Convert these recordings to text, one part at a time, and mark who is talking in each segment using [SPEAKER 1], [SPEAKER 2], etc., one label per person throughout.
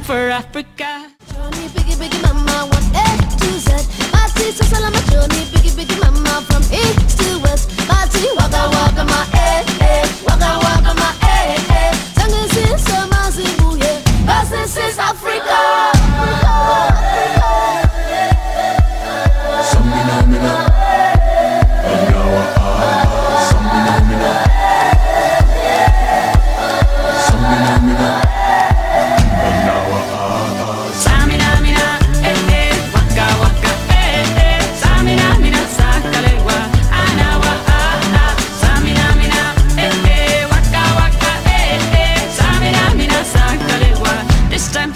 [SPEAKER 1] Time for Africa.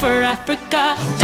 [SPEAKER 2] for Africa.